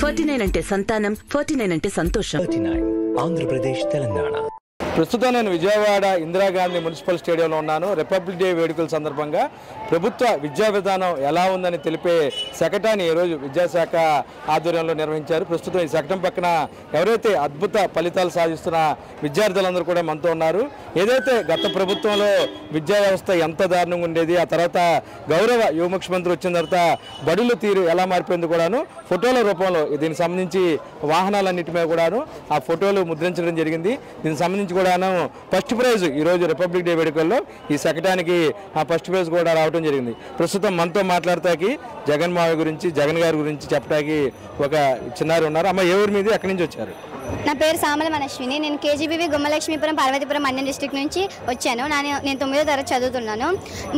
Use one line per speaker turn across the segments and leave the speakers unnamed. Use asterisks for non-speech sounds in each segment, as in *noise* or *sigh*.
Forty nine అంటే సంతానం forty nine అంటే సంతోషం
ఆంధ్రప్రదేశ్ తెలంగాణ
ప్రస్తుతం నేను విజయవాడ ఇందిరాగాంధీ మున్సిపల్ స్టేడియంలో ఉన్నాను రిపబ్లిక్ డే వేడుకల సందర్భంగా ప్రభుత్వ విద్యా విధానం ఎలా ఉందని తెలిపే శకటాన్ని ఈరోజు విద్యాశాఖ ఆధ్వర్యంలో నిర్వహించారు ప్రస్తుతం ఈ శకటం పక్కన ఎవరైతే అద్భుత ఫలితాలు సాధిస్తున్న విద్యార్థులందరూ కూడా మనతో ఉన్నారు ఏదైతే గత ప్రభుత్వంలో విద్యా వ్యవస్థ ఎంత దారుణంగా ఉండేది ఆ తర్వాత గౌరవ యువ ముఖ్యమంత్రి వచ్చిన తర్వాత బడుల తీరు ఎలా మారిపోయింది కూడాను ఫోటోల రూపంలో దీనికి సంబంధించి వాహనాలన్నిటి మీద కూడాను ఆ ఫోటోలు ముద్రించడం జరిగింది దీనికి సంబంధించి కూడాను ఫస్ట్ ప్రైజ్ ఈరోజు రిపబ్లిక్ డే వేడుకల్లో ఈ శకటానికి ఆ ఫస్ట్ ప్రైజ్ కూడా రావడం జరిగింది ప్రస్తుతం మనతో మాట్లాడటానికి జగన్ గురించి జగన్ గారి గురించి చెప్పడానికి ఒక చిన్నారు ఉన్నారు అమ్మ ఏ ఊరి మీద ఎక్కడి నుంచి వచ్చారు
నా పేరు సామల మనశ్విని నేను కేజీబీవీ గుమ్మలక్ష్మీపురం పార్వతీపురం అన్యం డిస్టిక్ నుంచి వచ్చాను నా నేను తొమ్మిదో తరగతి చదువుతున్నాను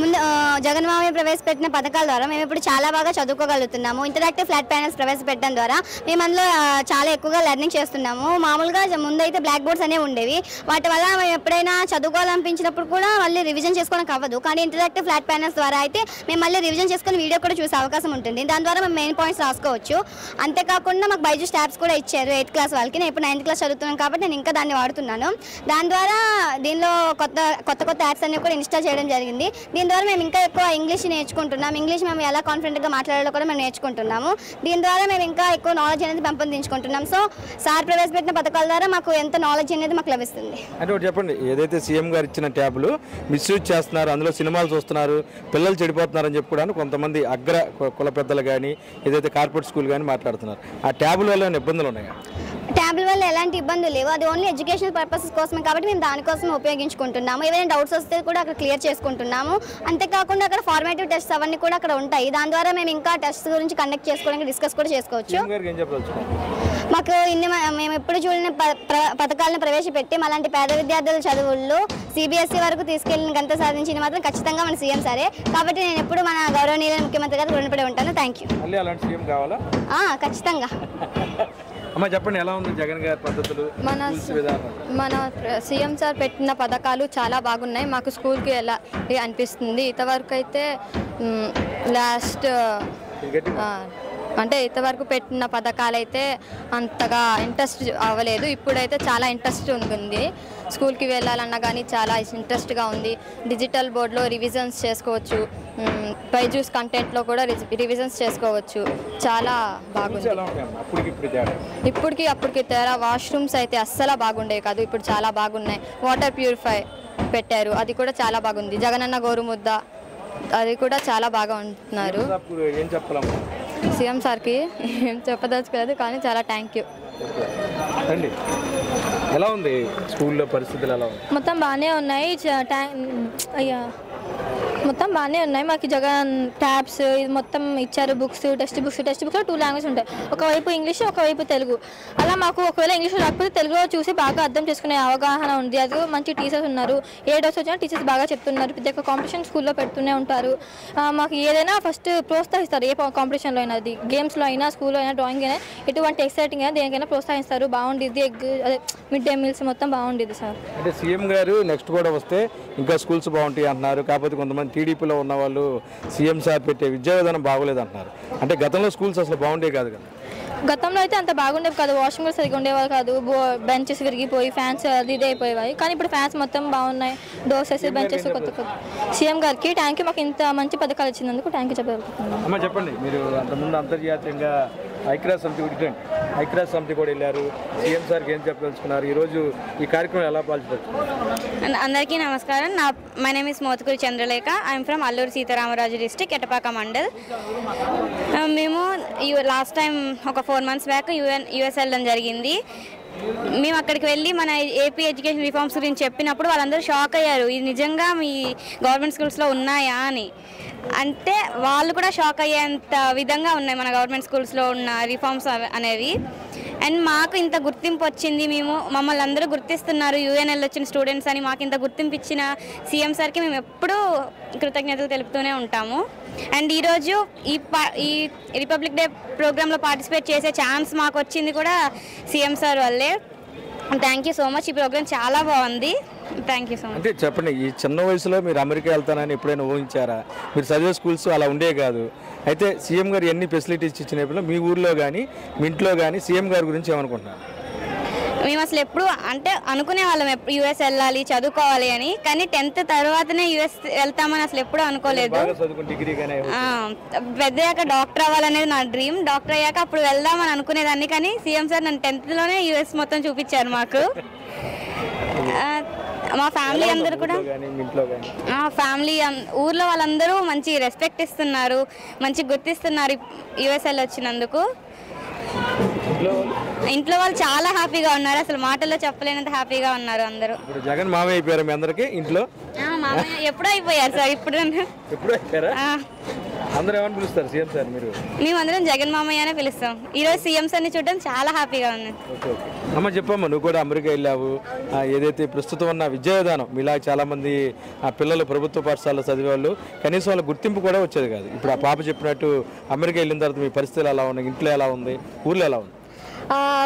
ముందు జగన్ ప్రవేశపెట్టిన పథకాల ద్వారా మేము ఇప్పుడు చాలా బాగా చదువుకోగలుగుతున్నాము ఇంటరాక్టివ్ ఫ్లాట్ ప్యానల్స్ ప్రవేశపెట్టడం ద్వారా మేము అందులో చాలా ఎక్కువగా లెర్నింగ్ చేస్తున్నాము మామూలుగా ముందైతే బ్లాక్ బోర్డ్స్ అనేవి ఉండేవి వాటి వల్ల మేము ఎప్పుడైనా చదువుకోవాలనిపించినప్పుడు కూడా మళ్ళీ రివిజన్ చేసుకోవడానికి అవ్వదు కానీ ఇంటరాక్టివ్ ఫ్లాట్ ప్యానల్స్ ద్వారా అయితే మేము మళ్ళీ రివిజన్ చేసుకుని వీడియో కూడా చూసే అవకాశం ఉంటుంది దాని ద్వారా మేము మెయిన్ పాయింట్స్ రాసుకోవచ్చు అంతేకాకుండా మాకు బైజు స్టాప్స్ కూడా ఇచ్చారు ఎయిత్ క్లాస్ వాళ్ళకి నేను ఇప్పుడు నైన్త్ క్లాస్ చదువుతున్నాను కాబట్టి నేను ఇంకా దాన్ని వాడుతున్నాను దాని ద్వారా దీనిలో కొత్త కొత్త కొత్త యాప్స్ అన్ని కూడా ఇన్స్టాల్ చేయడం జరిగింది దీని ద్వారా మేము ఇంకా ఎక్కువ ఇంగ్లీష్ నేర్చుకుంటున్నాం ఇంగ్లీష్ మేము ఎలా కాన్ఫిడెంట్గా మాట్లాడాలో కూడా మేము నేర్చుకుంటున్నాము దీని ద్వారా మేము ఇంకా ఎక్కువ నాలెడ్జ్ అనేది పెంపొందించుకుంటున్నాం సో సార్ ప్రవేశపెట్టిన పథకాల ద్వారా మాకు ఎంత నాలెడ్జ్ అనేది మాకు లభిస్తుంది
అంటే చెప్పండి ఏదైతే సీఎం గారు ఇచ్చిన ట్యాబ్లు మిస్యూజ్ చేస్తున్నారు అందులో సినిమాలు చూస్తున్నారు పిల్లలు చెడిపోతున్నారని చెప్పి కూడా కొంతమంది అగ్ర కుల పెద్దలు కానీ ఏదైతే కార్పొరేట్ స్కూల్ కానీ మాట్లాడుతున్నారు ఆ ట్యాబ్ల వల్ల ఇబ్బందులు ఉన్నాయా
ట్యాబ్ల వల్ల ఎలాంటి ఇబ్బందులు లేవు అది ఓన్లీ ఎడ్యుకేషనల్ పర్పసెస్ కోసమే కాబట్టి మేము దానికోసం ఉపయోగించుకుంటున్నాము ఏవైనా డౌట్స్ వస్తే కూడా అక్కడ క్లియర్ చేసుకుంటున్నాము అంతేకాకుండా అక్కడ ఫార్మేటివ్ టెస్ట్ అవన్నీ కూడా అక్కడ ఉంటాయి దాని ద్వారా మేము ఇంకా టెస్ట్ గురించి కండక్ట్ చేసుకోవడానికి డిస్కస్ కూడా చేసుకోవచ్చు మాకు ఇన్ని మేము ఎప్పుడు చూడని పథకాలను ప్రవేశపెట్టి అలాంటి పేద విద్యార్థుల చదువుల్లో సిబిఎస్ఈ e వరకు తీసుకెళ్లిన గంత సాధించింది మాత్రం ఖచ్చితంగా మన సీఎం సరే కాబట్టి నేను ఎప్పుడు మన గౌరవనీయుల ముఖ్యమంత్రి గారు రుణపడి ఉంటాను థ్యాంక్ యూ ఖచ్చితంగా *laughs*
చెప్పండి ఎలా ఉంది జగన్ గారి పద్ధతులు
మన మన సీఎం సార్ పెట్టిన పథకాలు చాలా బాగున్నాయి మాకు స్కూల్కి ఎలా అనిపిస్తుంది ఇంతవరకు అయితే లాస్ట్ అంటే ఇంతవరకు పెట్టిన పథకాలైతే అంతగా ఇంట్రెస్ట్ అవ్వలేదు ఇప్పుడైతే చాలా ఇంట్రెస్ట్ ఉంటుంది స్కూల్కి వెళ్ళాలన్నా కానీ చాలా ఇంట్రెస్ట్గా ఉంది డిజిటల్ బోర్డులో రివిజన్స్ చేసుకోవచ్చు బైజూస్ కంటెంట్లో కూడా రివిజన్స్ చేసుకోవచ్చు చాలా బాగుంది ఇప్పటికి అప్పటికి తేడా వాష్రూమ్స్ అయితే అస్సలు బాగుండేవి కాదు ఇప్పుడు చాలా బాగున్నాయి వాటర్ ప్యూరిఫై పెట్టారు అది కూడా చాలా బాగుంది జగనన్న గోరుముద్ద అది కూడా చాలా బాగా ఉంటున్నారు సీఎం సార్కి ఏం చెప్పదలుచుకోలేదు కానీ చాలా థ్యాంక్ యూ
ఎలా ఉంది స్కూల్లో పరిస్థితులు ఎలా ఉంది
మొత్తం బాగానే ఉన్నాయి అయ్యా మొత్తం బాగానే ఉన్నాయి మాకు జగన్ ట్యాబ్స్ ఇది మొత్తం ఇచ్చారు books text books text books two language ఉంటాయి ఒకవైపు ఇంగ్లీష్ ఒకవైపు తెలుగు అలా మాకు ఒకవేళ ఇంగ్లీష్ రాకపోతే తెలుగులో చూసి బాగా అర్థం చేసుకునే అవగాహన ఉంది అది మంచి టీచర్స్ ఉన్నారు ఏ డౌట్స్ వచ్చినా టీచర్స్ బాగా చెప్తున్నారు ప్రతి ఒక్క కాంపిటీషన్ స్కూల్లో పెడుతూనే ఉంటారు మాకు ఏదైనా ఫస్ట్ ప్రోత్సహిస్తారు ఏ కాంపిటీషన్లో అయినా అది గేమ్స్లో అయినా స్కూల్లో అయినా డ్రాయింగ్ అయినా ఎటువంటి ఎక్సైటింగ్ అయినా దేనికైనా ప్రోత్సహిస్తారు బాగుండేది ఎగ్ అదే మిడ్ డే మీల్స్ మొత్తం బాగుండేది సార్
అంటే సీఎం గారు నెక్స్ట్ కూడా వస్తే ఇంకా స్కూల్స్ బాగుంటాయి అంటున్నారు కాకపోతే కొంతమంది టీడీపీలో ఉన్న వాళ్ళు సీఎం సార్ పెట్టే విద్యా విధానం బాగోలేదంటున్నారు అంటే గతంలో స్కూల్స్ అసలు బాగుండే కాదు కదా
గతంలో అయితే అంత బాగుండేవి కాదు వాషింగ్ కూడా సరిగ్గా ఉండేవారు కాదు బెంచెస్ విరిగిపోయి ఫ్యాన్స్ అది ఇది అయిపోయేవాయి కానీ ఇప్పుడు ఫ్యాన్స్ మొత్తం బాగున్నాయి డోసెస్ బెంచెస్ కొత్త కొత్త సీఎం గారికి ట్యాంక్ మాకు ఇంత మంచి పథకాలు ఇచ్చినందుకు ట్యాంక్ యూ
చెప్పండి మీరు అంతకుముందు అంతర్జాతీయంగా ఐక్యరాజ్ సమితి ఐక్యరాజ్య సమితి కూడా వెళ్ళారు సీఎం సార్కి ఏం చెప్పదలుచుకున్నారు ఈరోజు ఈ కార్యక్రమం ఎలా
పాల్చారు అందరికీ నమస్కారం నా my name is Mothakuri Chandralekha I'm from Alluri Sitaramaraju district Etapaka mandal మేము లాస్ట్ టైం ఒక four months back UN US వెళ్ళడం జరిగింది మేము అక్కడికి వెళ్ళి మన ఏపీ ఎడ్యుకేషన్ రిఫార్మ్స్ గురించి చెప్పినప్పుడు వాళ్ళందరూ షాక్ అయ్యారు ఇది నిజంగా మీ గవర్నమెంట్ స్కూల్స్లో ఉన్నాయా అని అంటే వాళ్ళు కూడా షాక్ అయ్యేంత విధంగా ఉన్నాయి మన గవర్నమెంట్ స్కూల్స్లో ఉన్న రిఫార్మ్స్ అనేవి అండ్ మాకు ఇంత గుర్తింపు వచ్చింది మేము మమ్మల్ని అందరూ గుర్తిస్తున్నారు యూఎన్ఎల్ వచ్చిన స్టూడెంట్స్ అని మాకు ఇంత గుర్తింపు ఇచ్చిన సీఎం సార్కి మేము ఎప్పుడూ కృతజ్ఞతలు తెలుపుతూనే ఉంటాము అండ్ ఈరోజు ఈ ఈ రిపబ్లిక్ డే ప్రోగ్రాంలో పార్టిసిపేట్ చేసే ఛాన్స్ మాకు వచ్చింది కూడా సీఎం సార్ వల్లే థ్యాంక్ యూ సో మచ్ ఈ ప్రోగ్రామ్ చాలా బాగుంది థ్యాంక్ యూ సో మచ్
అంటే చెప్పండి ఈ చిన్న వయసులో మీరు అమెరికా వెళ్తానని ఎప్పుడైనా ఊహించారా మీరు చదివే స్కూల్స్ అలా ఉండే కాదు అయితే సీఎం గారు ఎన్ని ఫెసిలిటీస్ ఇచ్చినప్పుడు మీ ఊర్లో కానీ మీ ఇంట్లో కానీ సీఎం గారి గురించి ఏమనుకుంటున్నారు
మేము అసలు ఎప్పుడు అంటే అనుకునే వాళ్ళం యూఎస్ వెళ్ళాలి చదువుకోవాలి అని కానీ టెన్త్ తర్వాతనే యూఎస్ వెళ్తామని అసలు ఎప్పుడు అనుకోలేదు పెద్దయ్యాక డాక్టర్ అవ్వాలనేది నా డ్రీమ్ డాక్టర్ అయ్యాక అప్పుడు వెళ్దామని అనుకునేదాన్ని కానీ సీఎం సార్ నన్ను టెన్త్లోనే యూఎస్ మొత్తం చూపించారు మాకు మా ఫ్యామిలీ అందరూ కూడా ఫ్యామిలీ ఊర్లో వాళ్ళందరూ మంచి రెస్పెక్ట్ ఇస్తున్నారు మంచి గుర్తిస్తున్నారు యూఎస్ఎల్ వచ్చినందుకు
ఇంట్లో
వాళ్ళు చాలా హ్యాపీగా ఉన్నారు అసలు మాటల్లో చెప్పలేనంత హ్యాపీగా ఉన్నారు అందరూ
ఇప్పుడు జగన్ మామయ్య అయిపోయారు మీ అందరికి ఇంట్లో
మామయ్య ఎప్పుడో అయిపోయారు సార్ ఇప్పుడు
అయిపోయారా అందరూ ఏమని పిలుస్తారు సీఎం సార్ మీరు
మేమందరం జగన్ మామయ్య అనే పిలుస్తాం ఈరోజు సీఎం సార్ని చూడడం చాలా హ్యాపీగా ఉంది
అమ్మ చెప్పమ్మా నువ్వు కూడా అమెరికా వెళ్ళావు ఏదైతే ప్రస్తుతం ఉన్న విద్యావిధానం మీలా చాలామంది ఆ పిల్లలు ప్రభుత్వ పాఠశాలలో చదివేవాళ్ళు కనీసం వాళ్ళ గుర్తింపు కూడా వచ్చేది కాదు ఇప్పుడు ఆ పాప చెప్పినట్టు అమెరికా వెళ్ళిన తర్వాత మీ పరిస్థితులు ఎలా ఉన్నాయి ఇంట్లో ఎలా ఉంది ఊర్లో ఎలా ఉంది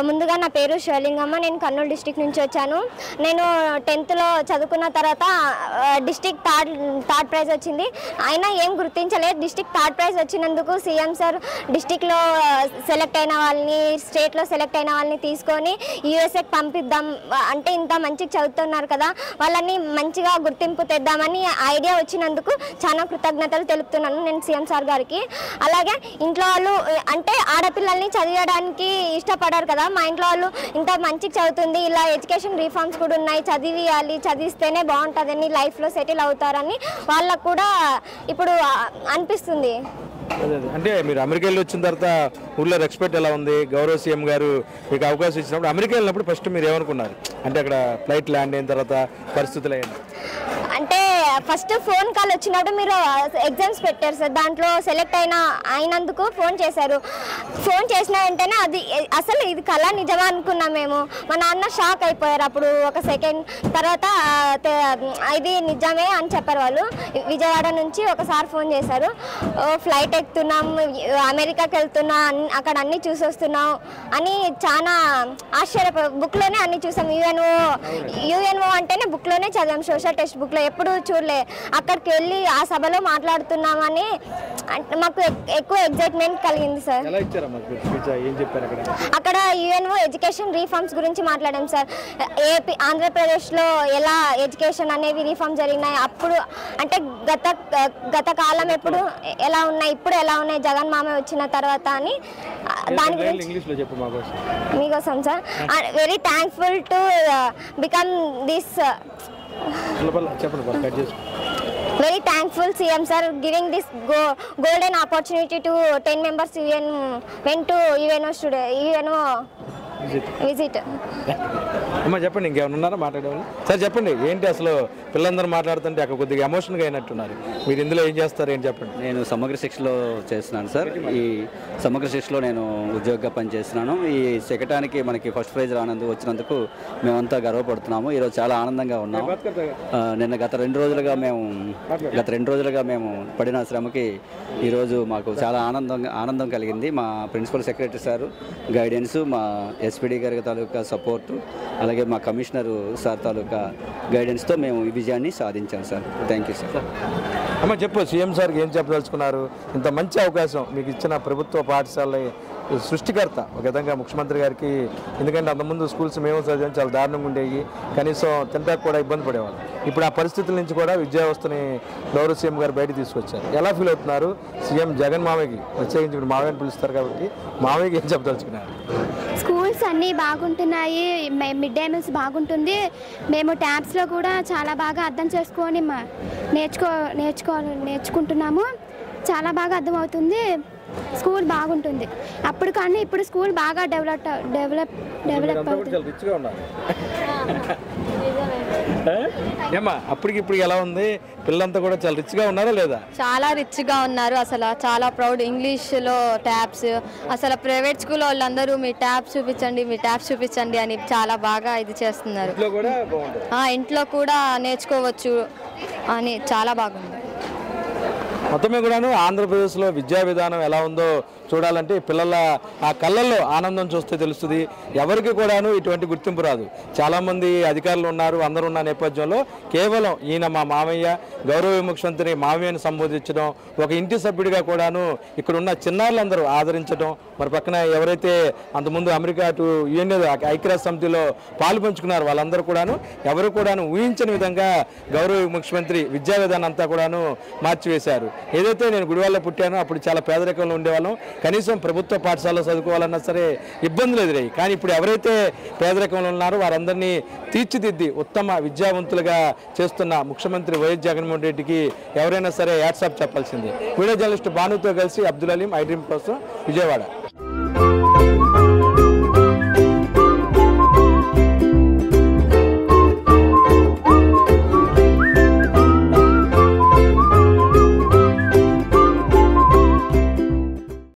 ముందుగా నా పేరు శివలింగమ్మ నేను కర్నూలు డిస్టిక్ నుంచి వచ్చాను నేను టెన్త్లో చదువుకున్న తర్వాత డిస్టిక్ థర్డ్ థర్డ్ ప్రైజ్ వచ్చింది అయినా ఏం గుర్తించలేదు డిస్టిక్ థర్డ్ ప్రైజ్ వచ్చినందుకు సీఎం సార్ డిస్టిక్లో సెలెక్ట్ అయిన వాళ్ళని స్టేట్లో సెలెక్ట్ అయిన వాళ్ళని తీసుకొని యూఎస్ఏకి పంపిద్దాం అంటే ఇంత మంచిగా చదువుతున్నారు కదా వాళ్ళని మంచిగా గుర్తింపు తెద్దామని ఐడియా వచ్చినందుకు చాలా కృతజ్ఞతలు తెలుపుతున్నాను నేను సీఎం సార్ గారికి అలాగే ఇంట్లో వాళ్ళు అంటే ఆడపిల్లల్ని చదివడానికి ఇష్టపడ మాట్లాడారు కదా మా ఇంట్లో వాళ్ళు ఇంత మంచిగా చదువుతుంది ఇలా ఎడ్యుకేషన్ రిఫార్మ్స్ కూడా ఉన్నాయి చదివియాలి చదివిస్తేనే బాగుంటుందని లైఫ్లో సెటిల్ అవుతారని వాళ్ళకు కూడా ఇప్పుడు అనిపిస్తుంది
అంటే మీరు అమెరికా వెళ్ళి వచ్చిన తర్వాత ఊళ్ళో రెస్పెక్ట్ ఎలా ఉంది గౌరవ సీఎం గారు మీకు అవకాశం ఇచ్చినప్పుడు అమెరికా వెళ్ళినప్పుడు ఫస్ట్ మీరు ఏమనుకున్నారు అంటే అక్కడ ఫ్లైట్ ల్యాండ్ అయిన తర్వాత పరిస్థితులు అయ్యింది
అంటే ఫస్ట్ ఫోన్ కాల్ వచ్చినప్పుడు మీరు ఎగ్జామ్స్ పెట్టారు సార్ దాంట్లో సెలెక్ట్ అయిన అయినందుకు ఫోన్ చేశారు ఫోన్ చేసిన వెంటనే అది అసలు ఇది కళ నిజమా అనుకున్నాం మేము మా నాన్న షాక్ అయిపోయారు అప్పుడు ఒక సెకండ్ తర్వాత ఇది నిజమే అని చెప్పారు వాళ్ళు విజయవాడ నుంచి ఒకసారి ఫోన్ చేశారు ఫ్లైట్ ఎక్కుతున్నాం అమెరికాకి వెళ్తున్నాం అక్కడ అన్ని చూసి వస్తున్నాం అని చాలా ఆశ్చర్య బుక్లోనే అన్ని చూసాం యుఎన్ఓ యుఎన్ఓ అంటేనే బుక్లోనే చదివాం సోషల్ టెక్స్ట్ బుక్లో ఎప్పుడు చూడలే అక్కడికి వెళ్ళి ఆ సభలో మాట్లాడుతున్నామని మాకు ఎక్కువ ఎగ్జైట్మెంట్ కలిగింది సార్
అక్కడ
యుఎన్ఓ ఎడ్యుకేషన్ రీఫార్మ్స్ గురించి మాట్లాడాం సార్ ఏపీ ఆంధ్రప్రదేశ్లో ఎలా ఎడ్యుకేషన్ అనేవి రీఫార్మ్ జరిగినాయి అప్పుడు అంటే గత గత కాలం ఎప్పుడు ఎలా ఉన్నాయి ఇప్పుడు ఎలా ఉన్నాయి జగన్ మామ వచ్చిన తర్వాత అని దాని గురించి మీకోసం sir very thankful to become this Very thankful CM sir giving this golden opportunity to 10 members UN went to UNO student.
అమ్మ చెప్పండి ఇంకేమైనా ఉన్నారా మాట్లాడేవాళ్ళు సార్ చెప్పండి ఏంటి అసలు పిల్లలందరూ మాట్లాడుతుంటే అక్కడ కొద్దిగా ఎమోషన్గా అయినట్టున్నారు మీరు ఇందులో ఏం చేస్తారు ఏం చెప్పండి
నేను సమగ్ర శిక్షలో చేస్తున్నాను సార్ ఈ సమగ్ర శిక్షలో నేను ఉద్యోగంగా పనిచేస్తున్నాను ఈ శకటానికి మనకి ఫస్ట్ ప్రైజ్ రానందుకు వచ్చినందుకు మేమంతా గర్వపడుతున్నాము ఈరోజు చాలా ఆనందంగా ఉన్నాం నిన్న గత రెండు రోజులుగా మేము గత రెండు రోజులుగా మేము పడిన శ్రమకి ఈరోజు మాకు చాలా ఆనందంగా ఆనందం కలిగింది మా ప్రిన్సిపల్ సెక్రటరీ సార్ గైడెన్స్ మా ఎస్పీడి గారి తాలూకా సపోర్టు అలాగే మా కమిషనరు సార్ తాలూకా గైడెన్స్తో మేము ఈ విజయాన్ని సాధించాం సార్ థ్యాంక్ యూ సార్
అమ్మ చెప్పు సీఎం సార్కి ఏం చెప్పదలుచుకున్నారు ఇంత మంచి అవకాశం మీకు ఇచ్చిన ప్రభుత్వ పాఠశాల సృష్టికర్త ఒక విధంగా ముఖ్యమంత్రి గారికి ఎందుకంటే అంతకుముందు స్కూల్స్ మేము చదివాం చాలా దారుణంగా ఉండేవి కనీసం తినడానికి కూడా ఇబ్బంది పడేవాళ్ళు ఇప్పుడు ఆ పరిస్థితుల నుంచి కూడా విద్యావస్థని గౌరవ సీఎం గారు బయట తీసుకొచ్చారు ఎలా ఫీల్ అవుతున్నారు సీఎం జగన్ మావయ్యకి ప్రత్యేకించి ఇప్పుడు పిలుస్తారు కాబట్టి మావయ్యకి ఏం చెప్పదలుచుకున్నారు
మీల్స్ అన్నీ బాగుంటున్నాయి మిడ్ డే మీల్స్ బాగుంటుంది మేము ట్యాబ్స్లో కూడా చాలా బాగా అర్థం చేసుకొని మా నేర్చుకో నేర్చుకోవాలి నేర్చుకుంటున్నాము చాలా బాగా అర్థమవుతుంది స్కూల్ బాగుంటుంది అప్పుడు కానీ ఇప్పుడు స్కూల్ బాగా డెవలప్ డెవలప్ డెవలప్ అవుతుంది
ఏమా అప్పటికి ఇప్పుడు ఎలా ఉంది పిల్లలంతా కూడా చాలా రిచ్గా గా ఉన్నారా లేదా
చాలా రిచ్గా ఉన్నారు అసలు చాలా ప్రౌడ్ ఇంగ్లీష్లో ట్యాబ్స్ అసలు ప్రైవేట్ స్కూల్ వాళ్ళందరూ మీ ట్యాబ్స్ చూపించండి మీ ట్యాబ్స్ చూపించండి అని చాలా బాగా ఇది చేస్తున్నారు
ఇంట్లో కూడా
నేర్చుకోవచ్చు అని చాలా బాగుంది
మొత్తమే కూడాను ఆంధ్రప్రదేశ్లో విద్యా విధానం ఎలా ఉందో చూడాలంటే పిల్లల ఆ కళ్ళల్లో ఆనందం చూస్తే తెలుస్తుంది ఎవరికి కూడాను ఇటువంటి గుర్తింపు రాదు చాలామంది అధికారులు ఉన్నారు అందరూ ఉన్న నేపథ్యంలో కేవలం ఈయన మా మామయ్య గౌరవ విముఖ్యమంత్రిని మామయ్యను సంబోధించడం ఒక ఇంటి సభ్యుడిగా కూడాను ఇక్కడ ఉన్న చిన్నారులందరూ ఆదరించడం మరి పక్కన ఎవరైతే అంతకుముందు అమెరికా అటు యూనియన్ ఐక్యరాజ్య సమితిలో పాలు పంచుకున్నారు వాళ్ళందరూ కూడాను ఎవరు కూడాను ఊహించని విధంగా గౌరవ ముఖ్యమంత్రి విద్యా విధానం అంతా కూడాను మార్చివేశారు ఏదైతే నేను గుడివాళ్ళ పుట్టానో అప్పుడు చాలా పేదరికంలో ఉండేవాళ్ళం కనీసం ప్రభుత్వ పాఠశాలలో చదువుకోవాలన్నా సరే ఇబ్బందులు ఎదురయ్యి కానీ ఇప్పుడు ఎవరైతే పేదరికంలో ఉన్నారో వారందరినీ తీర్చిదిద్ది ఉత్తమ విద్యావంతులుగా చేస్తున్న ముఖ్యమంత్రి వైఎస్ జగన్మోహన్ రెడ్డికి ఎవరైనా సరే యాట్సాప్ చెప్పాల్సిందే వీడియో జర్నలిస్ట్ భానుతో కలిసి అబ్దుల్ అలీం ఐ కోసం విజయవాడ